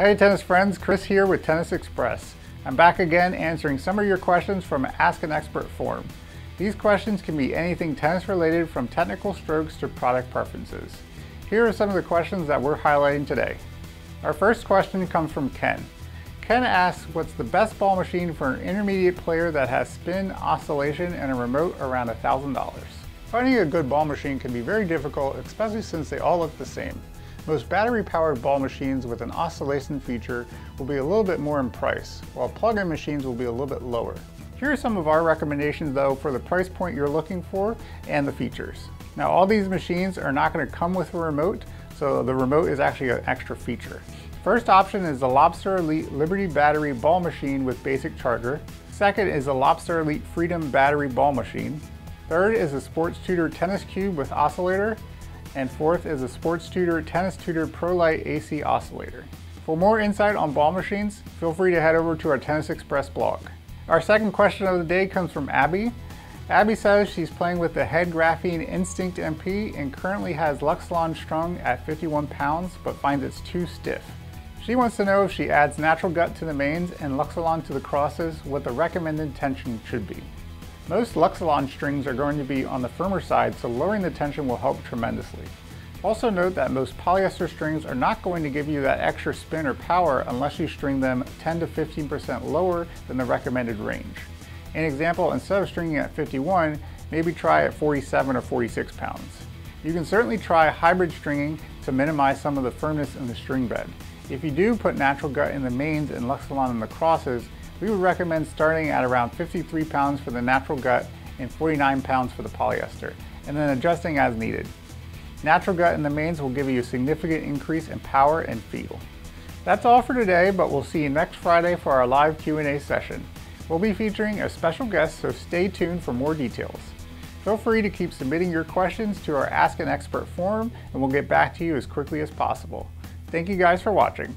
Hey tennis friends, Chris here with Tennis Express. I'm back again answering some of your questions from Ask an Expert form. These questions can be anything tennis related from technical strokes to product preferences. Here are some of the questions that we're highlighting today. Our first question comes from Ken. Ken asks, what's the best ball machine for an intermediate player that has spin, oscillation, and a remote around $1,000? Finding a good ball machine can be very difficult, especially since they all look the same. Most battery-powered ball machines with an oscillation feature will be a little bit more in price, while plug-in machines will be a little bit lower. Here are some of our recommendations though for the price point you're looking for and the features. Now all these machines are not going to come with a remote, so the remote is actually an extra feature. First option is the Lobster Elite Liberty Battery Ball Machine with basic charger. Second is the Lobster Elite Freedom Battery Ball Machine. Third is the Sports Tutor Tennis Cube with oscillator. And fourth is the Sports Tutor Tennis Tutor Pro Lite AC Oscillator. For more insight on ball machines, feel free to head over to our Tennis Express blog. Our second question of the day comes from Abby. Abby says she's playing with the Head Graphene Instinct MP and currently has Luxilon strung at 51 pounds but finds it's too stiff. She wants to know if she adds natural gut to the mains and Luxilon to the crosses, what the recommended tension should be. Most Luxilon strings are going to be on the firmer side, so lowering the tension will help tremendously. Also note that most polyester strings are not going to give you that extra spin or power unless you string them 10 to 15% lower than the recommended range. An example, instead of stringing at 51, maybe try at 47 or 46 pounds. You can certainly try hybrid stringing to minimize some of the firmness in the string bed. If you do put natural gut in the mains and Luxilon in the crosses, we would recommend starting at around 53 pounds for the natural gut and 49 pounds for the polyester, and then adjusting as needed. Natural gut in the mains will give you a significant increase in power and feel. That's all for today, but we'll see you next Friday for our live Q&A session. We'll be featuring a special guest, so stay tuned for more details. Feel free to keep submitting your questions to our Ask an Expert forum, and we'll get back to you as quickly as possible. Thank you guys for watching.